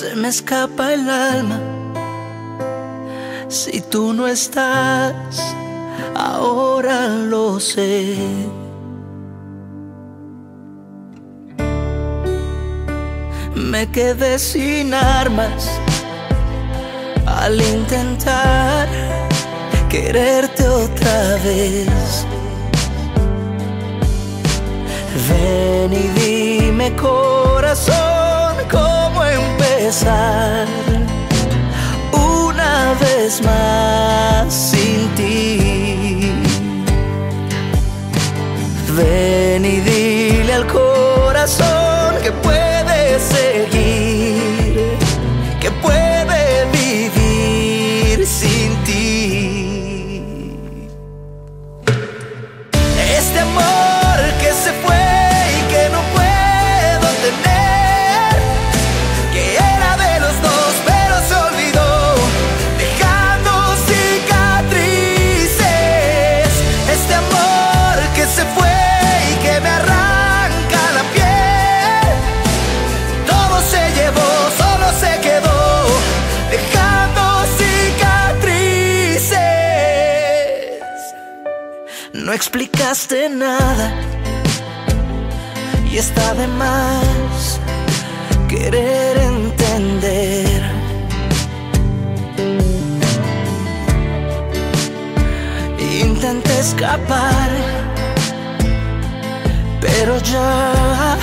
se me escapa el alma. Si tú no estás, ahora lo sé. Me quedé sin armas al intentar quererte otra vez. Ven y dime corazón una vez más. No explicaste nada y está de más querer entender. Intenté escapar, pero ya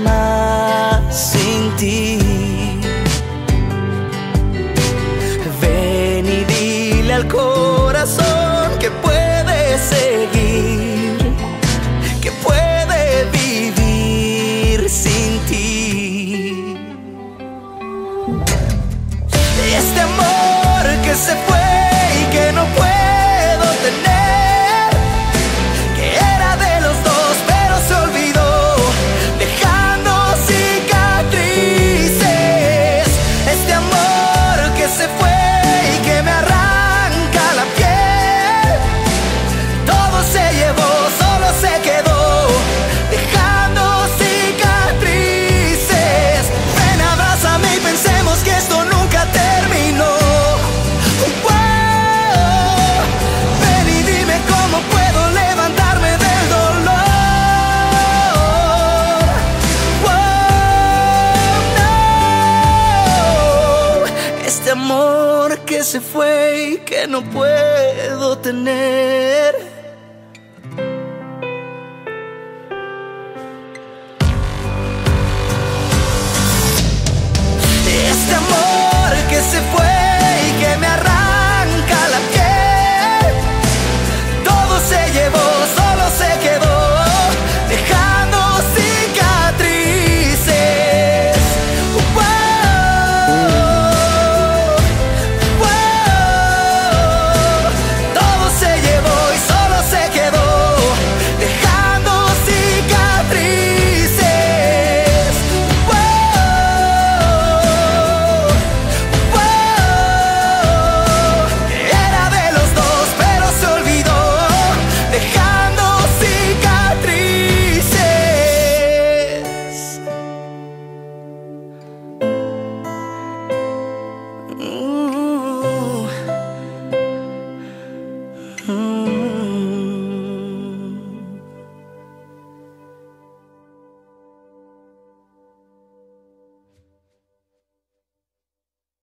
vez sin ti. Ven y dile al. amor que se fue y que no puedo tener.